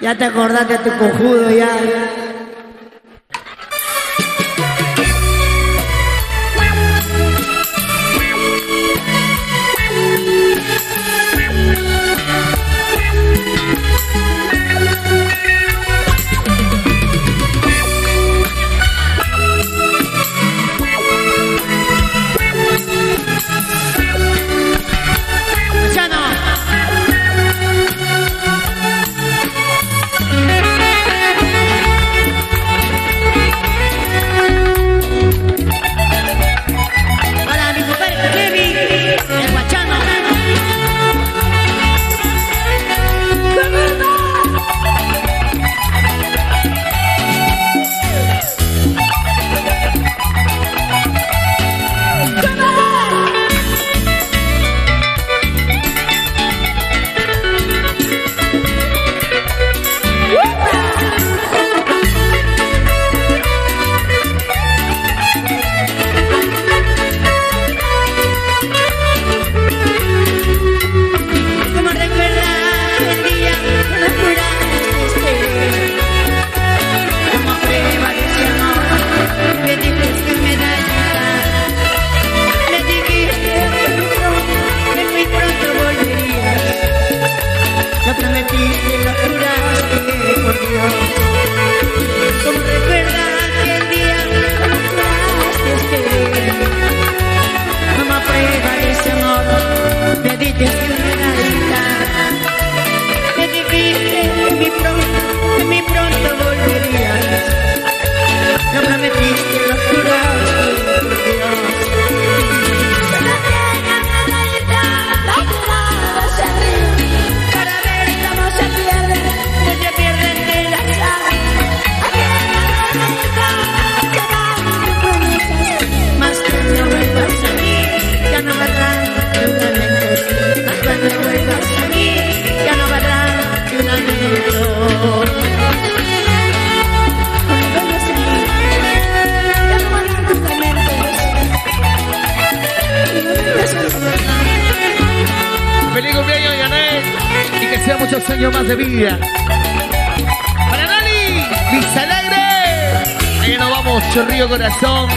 Ya te acordaste de tu cojudo ya. La muchos años más de vida. Para Dani, mis alegre. Ahí nos vamos, chorrillo corazón.